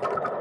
you